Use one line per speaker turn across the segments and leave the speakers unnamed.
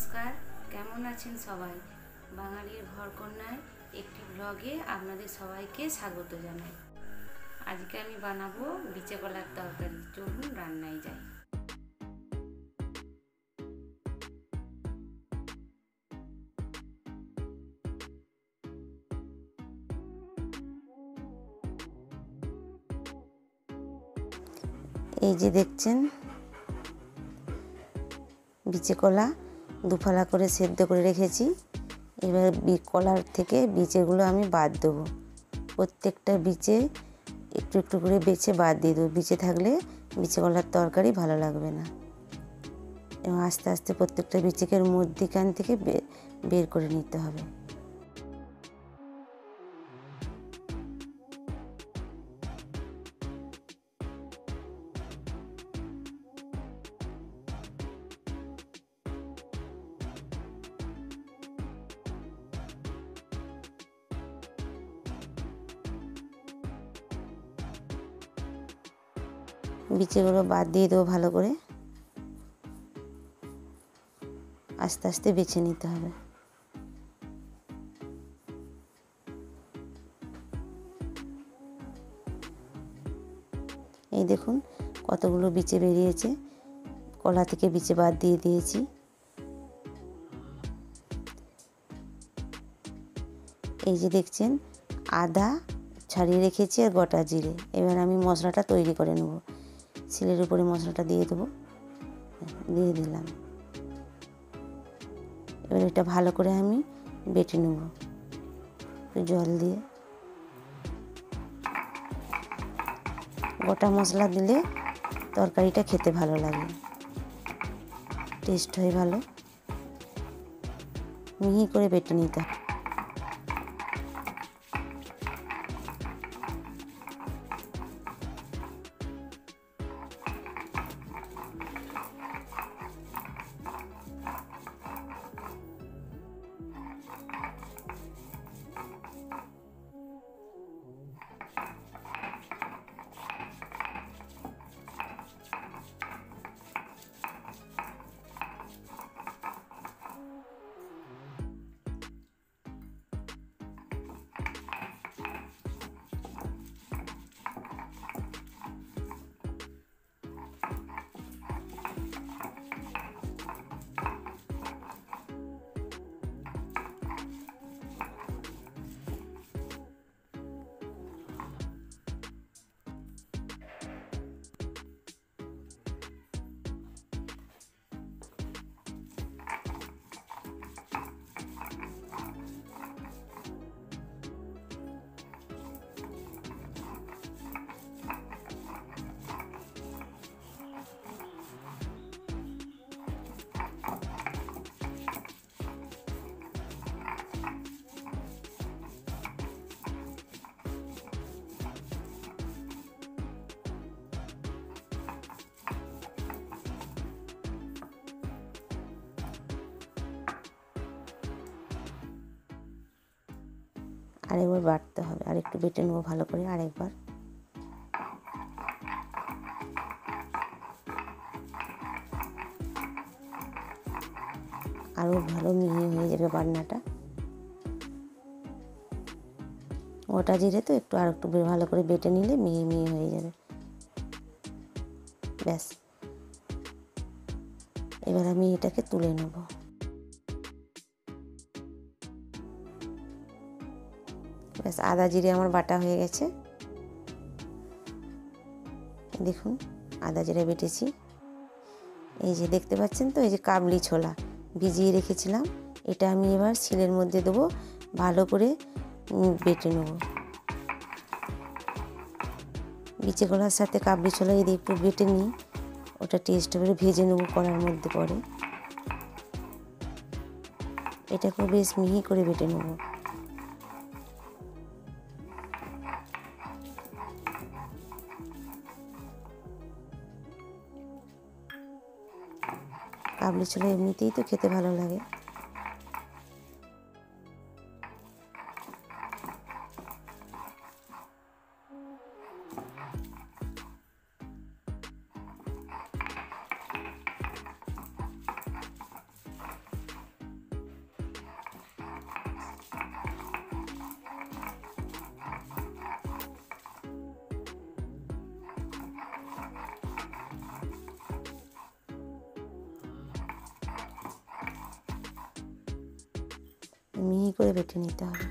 নমস্কার, কেমন আছেন সবাই? বাঙালির ঘরকন্যায় একটি ব্লগে আপনাদের সবাইকে স্বাগত জানাই। আজকে আমি বানাবো বিচে কলার তরকারি। চলুন রান্নায় যাই।
এই যে দেখছেন বিচে কলা দুফালা করে সেদ্ধ করে রেখেছি। এবার কলার থেকে বীজেগুলো আমি বাদ দেবো। প্রত্যেকটা বীজে একটু একটু করে বেছে বাদ দিয়ে দেবো। বিচে থাকলে বিচে কলার তরকারি ভালো লাগবে না। এবং আস্তে আস্তে প্রত্যেকটা বিচেকের মধ্যিখান থেকে বের করে নিতে হবে। বিচিগুলো বাদ দিয়ে দেবো ভালো করে। আস্তে আস্তে বেছে নিতে হবে। এই দেখুন কতগুলো বিচে বেরিয়েছে। কলা থেকে বিচে বাদ দিয়ে দিয়েছি। এই যে দেখছেন, আদা ছাড়িয়ে রেখেছি আর গোটা জিরে। এবার আমি মশলাটা তৈরি করে নেব। শিলের উপরে মশলাটা দিয়ে দেবো। দিয়ে দিলাম। এবার এটা ভালো করে আমি বেটে নেব। জল দিয়ে। গোটা মশলা দিলে তরকারিটা খেতে ভালো লাগে। টেস্ট হয় ভালো। মিহি করে বেটে নিতে আরেকবার বাটতে হবে। আর একটু বেটে নেব ভালো করে, আরেকবার। আরও ভালো মিহি হয়ে যাবে বান্নাটা। ওটা জিরে তো একটু আর একটু ভালো করে বেটে নিলে মিহি মিহি হয়ে যাবে। ব্যাস। এবার আমি এটাকে তুলে নেব। ব্যাস, আদা জিরে আমার বাটা হয়ে গেছে। দেখুন, আদা জিরে বেটেছি। এই যে দেখতে পাচ্ছেন তো, এই যে কাবলি ছোলা ভিজিয়ে রেখেছিলাম। এটা আমি এবার শিলের মধ্যে দেবো, ভালো করে বেটে নেব। বিচে কলার সাথে কাবলি ছোলা যদি একটু বেটে নিই, ওটা টেস্ট করে ভেজে নেব কড়ার মধ্যে পরে। এটাকে বেশ মিহি করে বেটে নেব। কাবলি ছোলা এমনিতেই তো খেতে ভালো লাগে। মিহি করে বেটে নিতে হবে।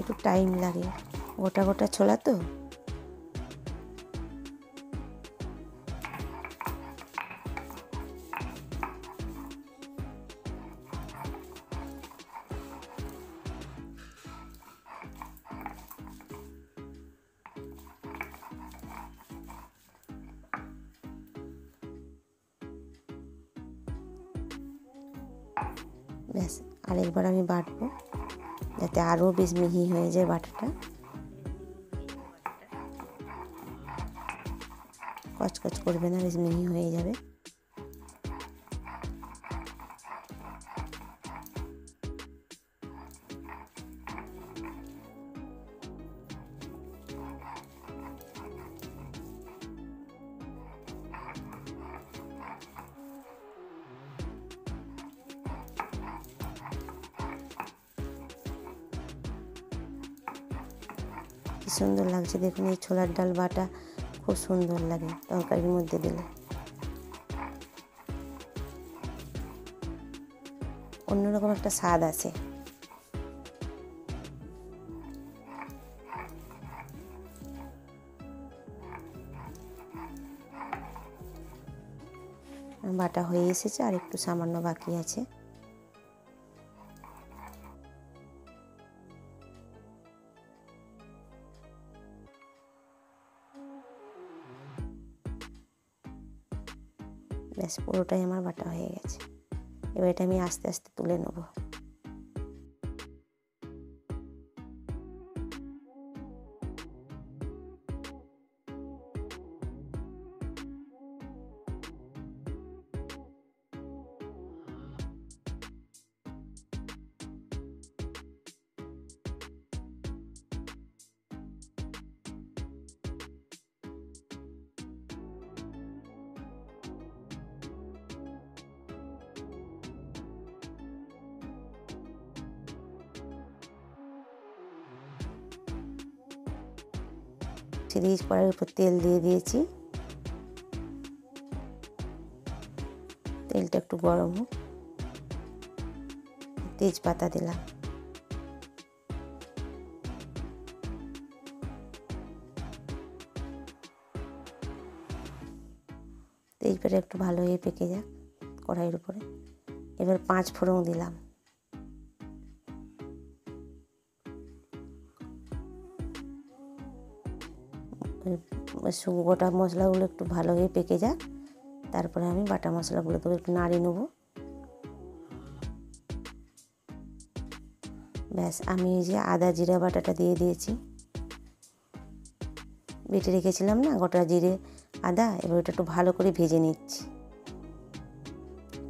একটু টাইম লাগে। গোটা গোটা ছোলা তো? ব্যাস, আরেকবার আমি বাটবো, যাতে আরও বেশ মিহি হয়ে যায় বাটাটা। কচকচ করবে না, বেশ মিহি হয়ে যাবে। সুন্দর লাগছে দেখুন, এই ছোলার ডাল বাটা খুব সুন্দর লাগে তরকারির মধ্যে দিলে। অন্যরকম একটা স্বাদ আছে। বাটা হয়ে এসেছে আর একটু সামান্য বাকি আছে। পুরোটাই আমার বাটা হয়ে গেছে। এবার এটা আমি আস্তে আস্তে তুলে নেব। সিরিজ করার উপর তেল দিয়ে দিয়েছি। তেলটা একটু গরম হোক। তেজপাতা দিলাম। তেজপাতা একটু ভালো হয়ে পেকে যাক কড়াইয়ের উপরে। এবার পাঁচ ফোড়ন দিলাম। গোটা মশলাগুলো একটু ভালো হয়ে পেকে যাক। তারপরে আমি বাটা মশলাগুলো তো একটু নাড়িয়ে নেব। ব্যাস, আমি এই যে আদা জিরা বাটাটা দিয়ে দিয়েছি। বেটে রেখেছিলাম না, গোটা জিরে, আদা, এবার ওটা একটু ভালো করে ভেজে নিচ্ছি।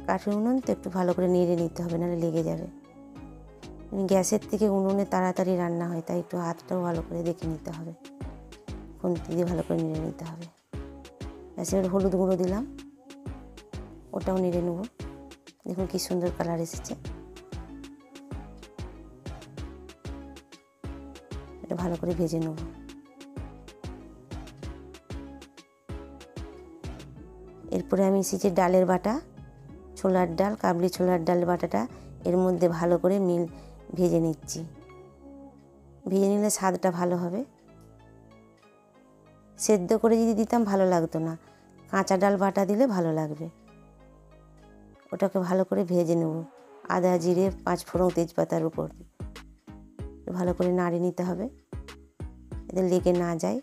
কাঠের উনুন তো একটু ভালো করে নেড়ে নিতে হবে, নাহলে লেগে যাবে। গ্যাসের থেকে উনুনে তাড়াতাড়ি রান্না হয়, তাই একটু হাতটাও ভালো করে দেখে নিতে হবে। খুন্তি দিয়ে ভালো করে নেড়ে নিতে হবে। ব্যাস হলুদ গুঁড়ো দিলাম। ওটাও নেড়ে নেব। দেখুন কী সুন্দর কালার এসেছে। এটা ভালো করে ভেজে নেব। এরপরে আমি এসেছি ডালের বাটা, ছোলার ডাল, কাবলি ছোলার ডাল বাটাটা এর মধ্যে ভালো করে মিল ভেজে নিচ্ছি। ভেজে নিলে স্বাদটা ভালো হবে। সেদ্ধ করে যদি দিতাম, ভালো লাগতো না। কাঁচা ডাল বাটা দিলে ভালো লাগবে। ওটাকে ভালো করে ভেজে নেব। আদা, জিরে পাঁচ ফোড়ন তেজপাতার উপর। ভালো করে নাড়িয়ে নিতে হবে। এতে লেগে না যায়।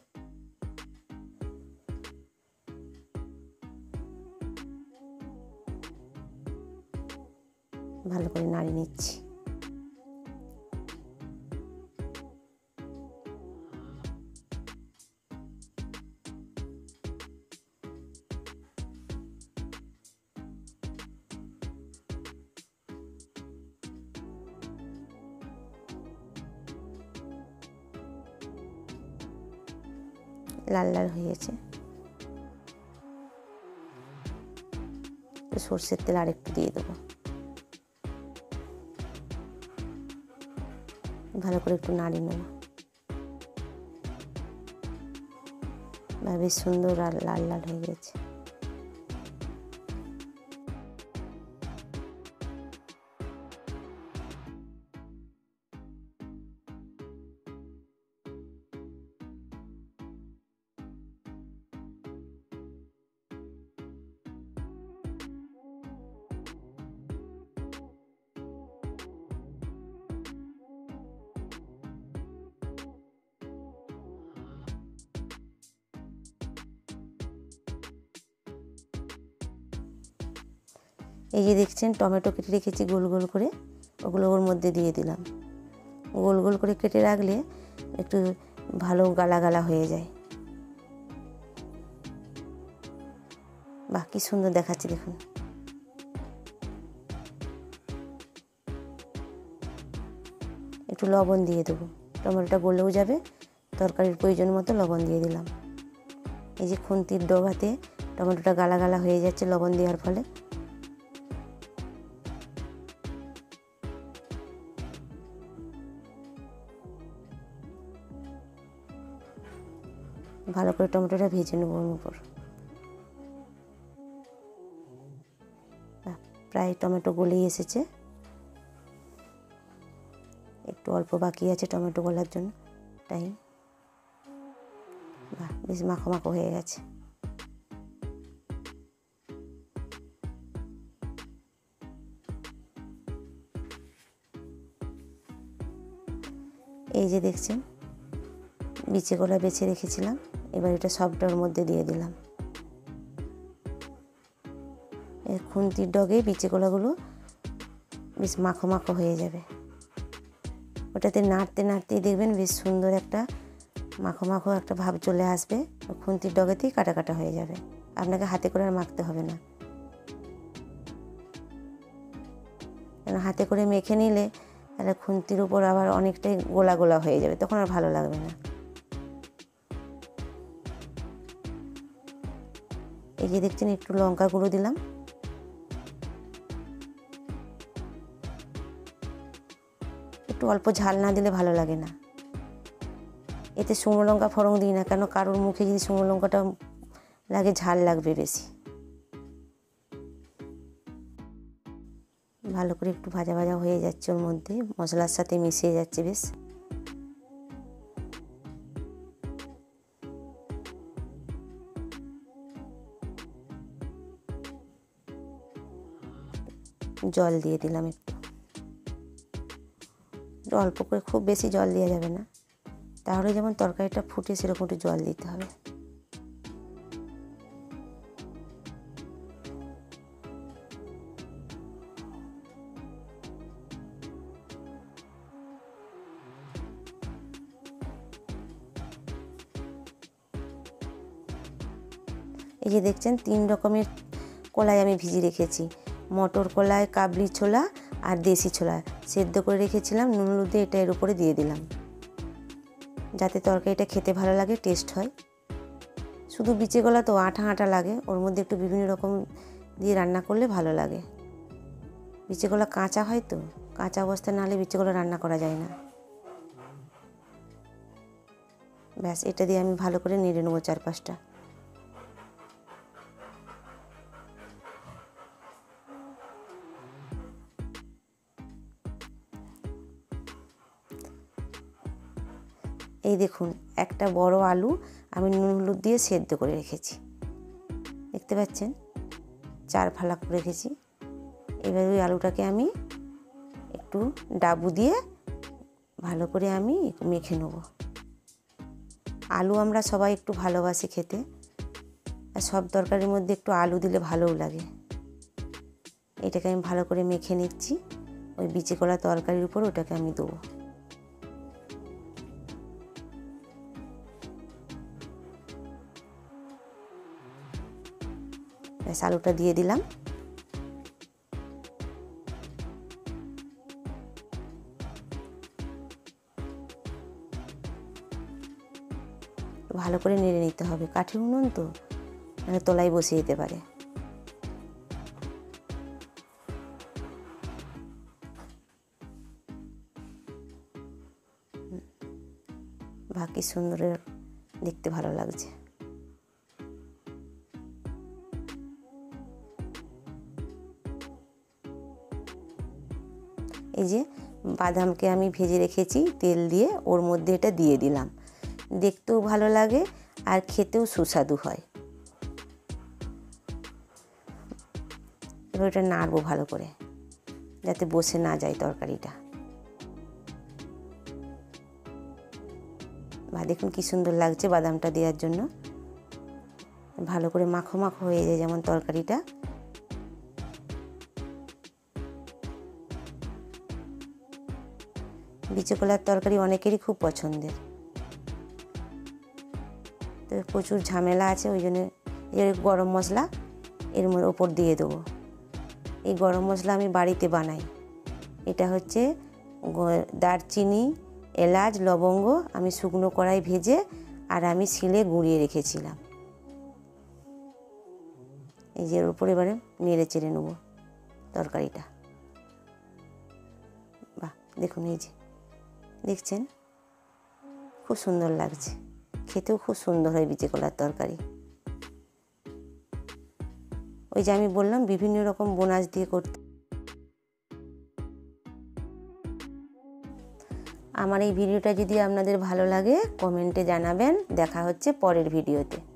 ভালো করে নাড়িয়ে নিচ্ছি। লাল লাল হয়েছে। সর্ষের তেল আর একটু দিয়ে দেবো। ভালো করে একটু নাড়িয়ে নেব। বেশ সুন্দর লাল লাল হয়ে গেছে। এই যে দেখছেন, টমেটো কেটে রেখেছি গোল গোল করে, ওগুলো ওর মধ্যে দিয়ে দিলাম। গোল গোল করে কেটে রাখলে একটু ভালো গালা গালা হয়ে যায়। বাহ, কি সুন্দর দেখাচ্ছে দেখুন। একটু লবণ দিয়ে দেবো। টমেটোটা গলেও যাবে, তরকারির প্রয়োজন মতো লবণ দিয়ে দিলাম। এই যে খুন্তির ডোবাতে টমেটোটা গালা গালা হয়ে যাচ্ছে লবণ দেওয়ার ফলে। ভালো করে টমেটোটা ভেজে নেব ওর উপর। প্রায় টমেটো গলেই এসেছে। একটু অল্প বাকি আছে টমেটো গলার জন্য টাইম বাহ, বেশ মাখো মাখো হয়ে গেছে। এই যে দেখছেন বিচে কলা বেছে রেখেছিলাম। এবার এটা সবটার মধ্যে দিয়ে দিলাম। এর খুন্তির ডগে বিচে কলাগুলো বেশ মাখো মাখো হয়ে যাবে। ওটাতে নাড়তে নাড়তেই দেখবেন বেশ সুন্দর একটা মাখো মাখো একটা ভাব চলে আসবে। খুন্তির ডগেতেই কাটা কাটা হয়ে যাবে। আপনাকে হাতে করে আর মাখতে হবে না। কেন হাতে করে মেখে নিলে তাহলে খুন্তির উপর আবার অনেকটাই গোলা গোলা হয়ে যাবে, তখন আর ভালো লাগবে না। এই যে দেখছেন, একটু লঙ্কা গুঁড়ো দিলাম। একটু অল্প ঝাল না দিলে ভালো লাগে না। এতে শুকনো লঙ্কা ফোড়ন দিই না, কেন কারোর মুখে যদি শুকনো লঙ্কাটা লাগে, ঝাল লাগবে বেশি। ভালো করে একটু ভাজা ভাজা হয়ে যাচ্ছে ওর মধ্যে, মশলার সাথে মিশিয়ে যাচ্ছে বেশ। জল দিয়ে দিলাম একটু। অল্প করে খুব বেশি জল দেওয়া যাবে না। তাহলে যেমন তরকারিটা ফুটে সেরকম একটু জল দিতে হবে। এই যে দেখছেন, তিন রকমের কলাই আমি ভিজিয়ে রেখেছি। মটর কলাই, কাবলি ছোলা আর দেশি ছোলা। সেদ্ধ করে রেখেছিলাম, নুন দিয়ে এটা এর উপরে দিয়ে দিলাম। যাতে তরকারিটা খেতে ভালো লাগে, টেস্ট হয়। শুধু বিচে গলা তো আঠা আঠা লাগে, ওর মধ্যে একটু বিভিন্ন রকম দিয়ে রান্না করলে ভালো লাগে। বিচে গলা কাঁচা হয় তো, কাঁচা অবস্থায় নাহলে বিচে গলা রান্না করা যায় না। ব্যাস, এটা দিয়ে আমি ভালো করে নেড়ে নেব চার এই দেখুন, একটা বড় আলু আমি নুন হলুদ দিয়ে সেদ্ধ করে রেখেছি। দেখতে পাচ্ছেন? চার ফালা করে রেখেছি। এবার ওই আলুটাকে আমি একটু ডাবু দিয়ে ভালো করে আমি মেখে নেব। আলু আমরা সবাই একটু ভালোবাসি খেতে। আর সব তরকারির মধ্যে একটু আলু দিলে ভালোও লাগে। এটাকে আমি ভালো করে মেখে নিচ্ছি। ওই বিচি কলা তরকারির উপর ওটাকে আমি দেবো। বেশ আলুটা দিয়ে দিলাম। ভালো করে নেড়ে নিতে হবে, কাঠি উনুন তো মানে তলায় বসিয়ে দিতে পারে। বাকি সুন্দরের দেখতে ভালো লাগছে। এই যে বাদামকে আমি ভেজে রেখেছি, তেল দিয়ে ওর মধ্যে এটা দিয়ে দিলাম। দেখতেও ভালো লাগে আর খেতেও সুস্বাদু হয়। এবার ওটা নাড়বো ভালো করে, যাতে বসে না যায় তরকারিটা। বা দেখুন কি সুন্দর লাগছে বাদামটা দেওয়ার জন্য। ভালো করে মাখো মাখো হয়ে যায় যেমন তরকারিটা। বিচে কলার তরকারি অনেকেরই খুব পছন্দের। তো প্রচুর ঝামেলা আছে, ওই জন্য গরম মশলা এর ওপর দিয়ে দেবো। এই গরম মশলা আমি বাড়িতে বানাই। এটা হচ্ছে দারচিনি, এলাচ, লবঙ্গ আমি শুকনো কড়াই ভেজে আর আমি শিলে গুঁড়িয়ে রেখেছিলাম। এই যে উপর এবারে নেড়ে চেড়ে নেব তরকারিটা। বাহ, দেখুন এই যে। দেখছেন? খুব সুন্দর লাগছে। খেতেও খুব সুন্দর হয় বিচে কলার তরকারি। ওই যে আমি বললাম, বিভিন্ন রকম বোনাস দিয়ে করতে। আমার এই ভিডিওটা যদি আপনাদের ভালো লাগে, কমেন্টে জানাবেন। দেখা হচ্ছে পরের ভিডিওতে।